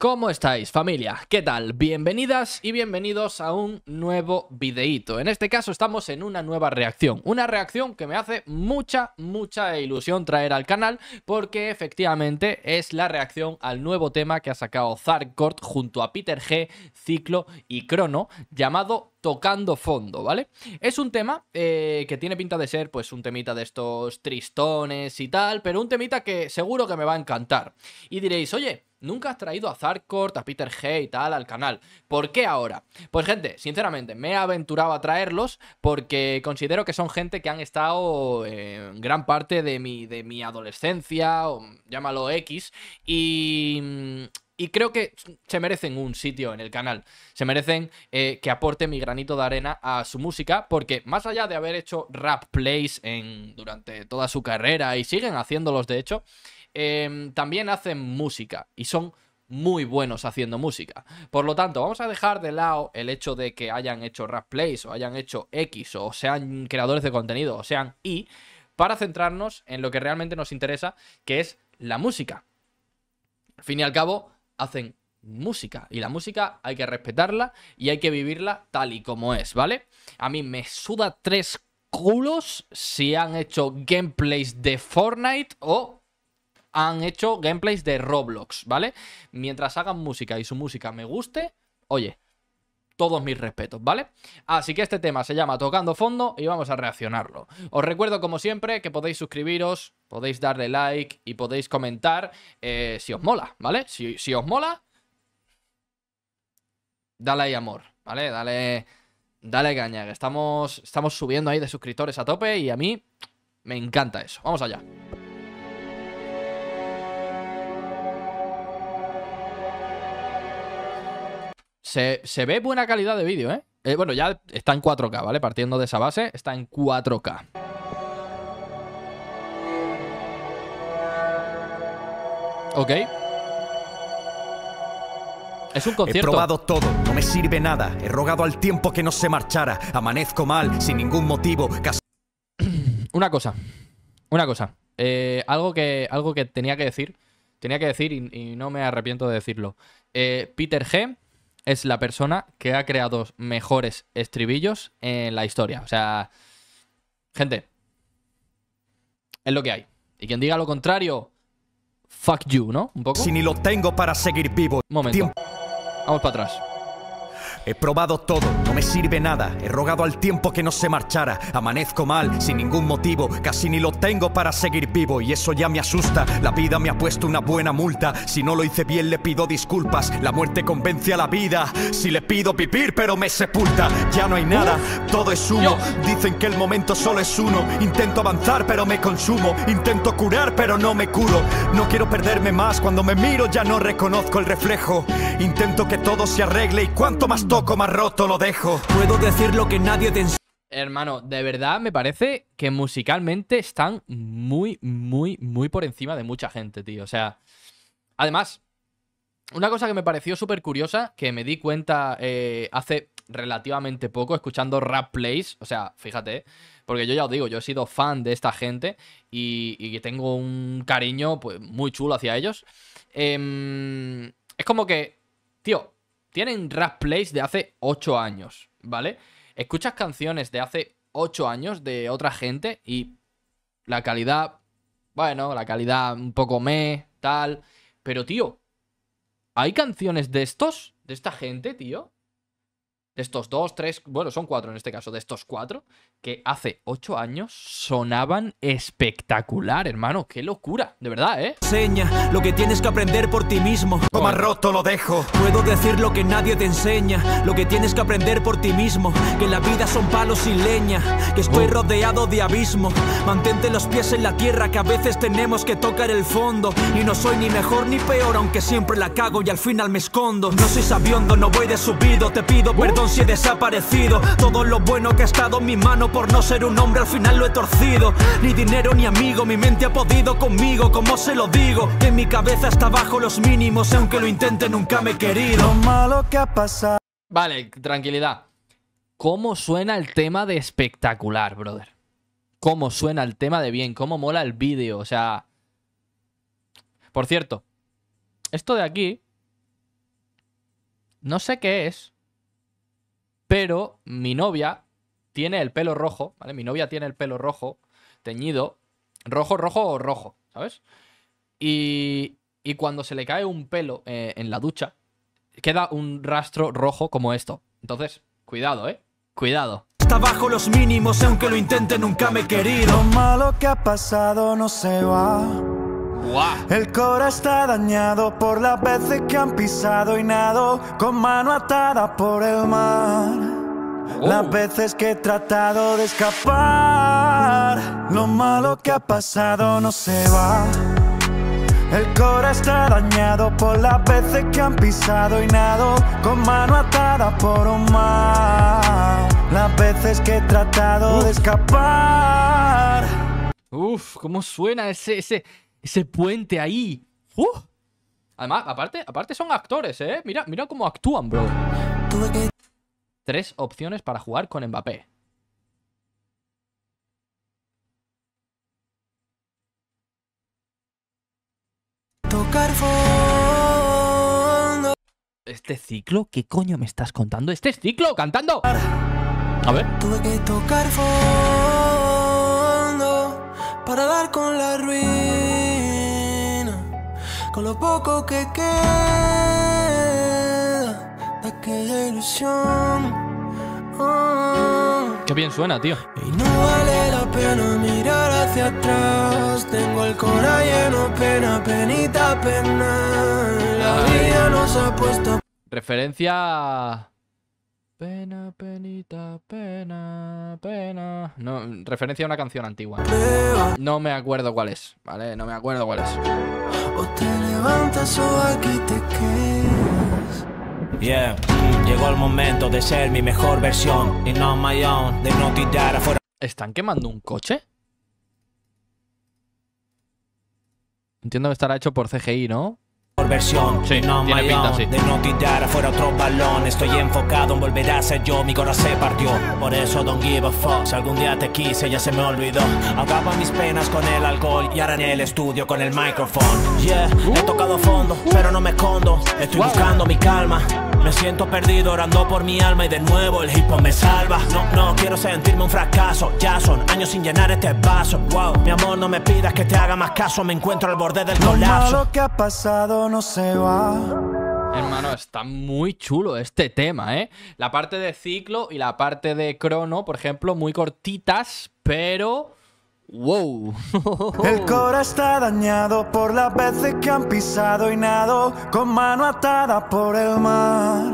¿Cómo estáis familia? ¿Qué tal? Bienvenidas y bienvenidos a un nuevo videíto. En este caso estamos en una nueva reacción. Una reacción que me hace mucha, mucha ilusión traer al canal porque efectivamente es la reacción al nuevo tema que ha sacado Zarkort junto a Peter G, Ciclo y Crono llamado Tocando Fondo, ¿vale? Es un tema eh, que tiene pinta de ser pues un temita de estos tristones y tal, pero un temita que seguro que me va a encantar. Y diréis, oye, Nunca has traído a Zarkort, a Peter G y tal al canal. ¿Por qué ahora? Pues gente, sinceramente, me he aventurado a traerlos porque considero que son gente que han estado en gran parte de mi, de mi adolescencia, o llámalo X, y... Y creo que se merecen un sitio en el canal. Se merecen eh, que aporte mi granito de arena a su música. Porque más allá de haber hecho rap plays en, durante toda su carrera y siguen haciéndolos de hecho, Em, también hacen música y son muy buenos haciendo música. Por lo tanto, vamos a dejar de lado el hecho de que hayan hecho rap plays o hayan hecho X o sean creadores de contenido o sean Y para centrarnos en lo que realmente nos interesa, que es la música. Al fin y al cabo, hacen música y la música hay que respetarla y hay que vivirla tal y como es, ¿vale? A mí me suda tres culos si han hecho gameplays de Fortnite o han hecho gameplays de Roblox, ¿vale? Mientras hagan música y su música me guste, oye, todos mis respetos, ¿vale? Así que este tema se llama Tocando Fondo y vamos a reaccionarlo. Os recuerdo, como siempre, que podéis suscribiros, podéis darle like y podéis comentar eh, si os mola, ¿vale? Si, si, os mola, dale ahí amor, ¿vale? Dale, dale caña, que estamos, estamos subiendo ahí de suscriptores a tope y a mí me encanta eso. Vamos allá. Se, ve buena calidad de vídeo, ¿eh? ¿eh? Bueno, ya está en 4K, ¿vale? Partiendo de esa base, está en 4K. Ok. Es un concierto. He probado todo, no me sirve nada. He rogado al tiempo que no se marchara. Amanezco mal, sin ningún motivo. una cosa. Una cosa. Eh, algo, que, algo que tenía que decir. Tenía que decir y, no me arrepiento de decirlo. Eh, Peter G es la persona que ha creado mejores estribillos en la historia. O sea, gente, es lo que hay. Y quien diga lo contrario, fuck you, ¿no? Un poco. Si ni lo tengo para seguir vivo. Momento. Vamos para atrás. He probado todo, me sirve nada. He rogado al tiempo que no se marchara. Amanezco mal, sin ningún motivo. Casi ni lo tengo para seguir vivo y eso ya me asusta. La vida me ha puesto una buena multa. Si no lo hice bien, le pido disculpas. La muerte convence a la vida. Si le pido vivir, pero me sepulta. Ya no hay nada, todo es humo. Dicen que el momento solo es uno. Intento avanzar, pero me consumo. Intento curar, pero no me curo. No quiero perderme más. Cuando me miro, ya no reconozco el reflejo. Intento que todo se arregle y cuanto más todo como más roto lo dejo. Puedo decir lo que nadie te Hermano, de verdad me parece que musicalmente están muy, muy, muy por encima de mucha gente, tío. O sea, además, una cosa que me pareció súper curiosa, que me di cuenta eh, hace relativamente poco, escuchando rap plays, o sea, fíjate, porque yo ya os digo, yo he sido fan de esta gente y, y tengo un cariño pues, muy chulo hacia ellos. Em, es como que, tío, tienen rap plays de hace 8 años, ¿vale? Escuchas canciones de hace 8 años de otra gente y la calidad, bueno, la calidad un poco me, tal. Pero, tío, ¿hay canciones de estos? ¿De esta gente, tío? De estos dos, tres, bueno, son cuatro en este caso, de estos cuatro, que hace ocho años sonaban espectacular, hermano. Qué locura, de verdad, ¿eh? Enseña lo que tienes que aprender por ti mismo. Como roto lo dejo. Puedo decir lo que nadie te enseña, lo que tienes que aprender por ti mismo. Que la vida son palos y leña, que estoy oh. rodeado de abismo. Mantente los pies en la tierra, que a veces tenemos que tocar el fondo. Y no soy ni mejor ni peor, aunque siempre la cago y al final me escondo. No soy sabiondo, no voy de subido, te pido perdón si he desaparecido. Todo lo bueno que ha estado en mi mano por no ser un hombre al final lo he torcido Ni dinero ni amigo, mi mente ha podido conmigo Como se lo digo, en mi cabeza está bajo los mínimos Aunque lo intente nunca me he querido Lo malo que ha pasado Vale, tranquilidad ¿Cómo suena el tema de espectacular, brother? ¿Cómo suena el tema de bien? ¿Cómo mola el vídeo? O sea... Por cierto, esto de aquí No sé qué es, pero mi novia tiene el pelo rojo, ¿vale? Mi novia tiene el pelo rojo, teñido, rojo, rojo o rojo, ¿sabes? Y, y cuando se le cae un pelo eh, en la ducha, queda un rastro rojo como esto. Entonces, cuidado, ¿eh? Cuidado. Está bajo los mínimos, aunque lo intente nunca me he querido. Lo malo que ha pasado no se va. El cora está dañado por las veces que han pisado y nado con mano atada por el mar. Las Oh. veces que he tratado de escapar, lo malo que ha pasado no se va. El cora está dañado por las veces que han pisado y nado con mano atada por un mar. Las veces que he tratado de escapar. Uf, cómo suena ese, ese, ese puente ahí. ¡Uf! Además, aparte, aparte son actores, ¿eh? Mira, mira cómo actúan, bro. Tres opciones para jugar con Mbappé. tocar fondo. ¿Este ciclo? ¿Qué coño me estás contando? ¿Este es ciclo cantando? A ver. Tuve que tocar fondo para dar con la ruina, con lo poco que queda de aquella ilusión. Oh, Qué bien suena, tío. y no vale la pena mirar hacia atrás. Tengo el corazón lleno, pena, penita, pena. La vida nos ha puesto Referencia. Pena, penita, pena, pena. No, referencia a una canción antigua. No me acuerdo cuál es, ¿vale? No me acuerdo cuál es. O te levantas o aquí te quedas. Yeah, llegó el momento de ser mi mejor versión. Y no my own, de no tirar afuera. ¿Están quemando un coche? Entiendo que estará hecho por CGI, ¿no? Mejor versión, Sí, no tiene pinta, sí. de no tirar afuera otro balón. Estoy enfocado en volver a ser yo, mi corazón se partió. Por eso don't give a fuck. Si algún día te quise, ya se me olvidó. Ahogaba mis penas con el alcohol y ahora en el estudio con el micrófono. Yeah, he tocado fondo, pero no me escondo. Estoy buscando mi calma. Me siento perdido orando por mi alma y de nuevo el hip hop me salva. No, no quiero sentirme un fracaso. Ya son años sin llenar este vaso. Wow, mi amor, no me pidas que te haga más caso. Me encuentro al borde del Lo colapso. malo que ha pasado no se va. Hermano, está muy chulo este tema, ¿eh? La parte de ciclo y la parte de crono, por ejemplo, muy cortitas, pero... ¡Wow! El cora está dañado por las veces que han pisado y nado con mano atada por el mar.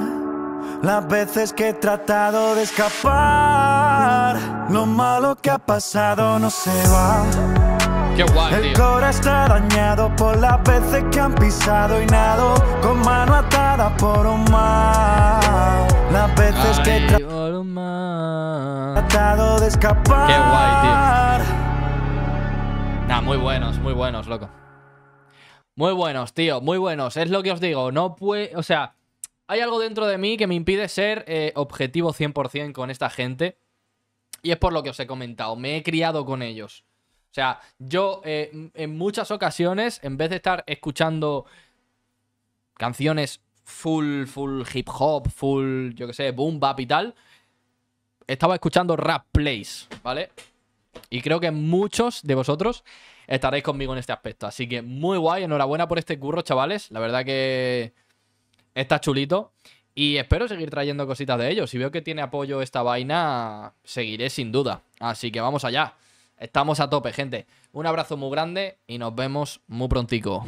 Las veces que he tratado de escapar. Lo malo que ha pasado no se va. ¡Qué guay, El tío! cora está dañado por las veces que han pisado y nado con mano atada por un mar. Las veces que he tratado de escapar. Qué guay, Nah, muy buenos, muy buenos, loco. Muy buenos, tío, muy buenos. Es lo que os digo, no puede... O sea, hay algo dentro de mí que me impide ser eh, objetivo 100% con esta gente. Y es por lo que os he comentado. Me he criado con ellos. O sea, yo eh, en muchas ocasiones, en vez de estar escuchando canciones full, full hip hop, full, yo que sé, boom bap y tal, estaba escuchando rap plays, ¿vale? Y creo que muchos de vosotros estaréis conmigo en este aspecto. Así que muy guay, enhorabuena por este curro, chavales. La verdad que está chulito. Y espero seguir trayendo cositas de ellos. Si veo que tiene apoyo esta vaina, seguiré sin duda. Así que vamos allá. Estamos a tope, gente. Un abrazo muy grande y nos vemos muy prontico.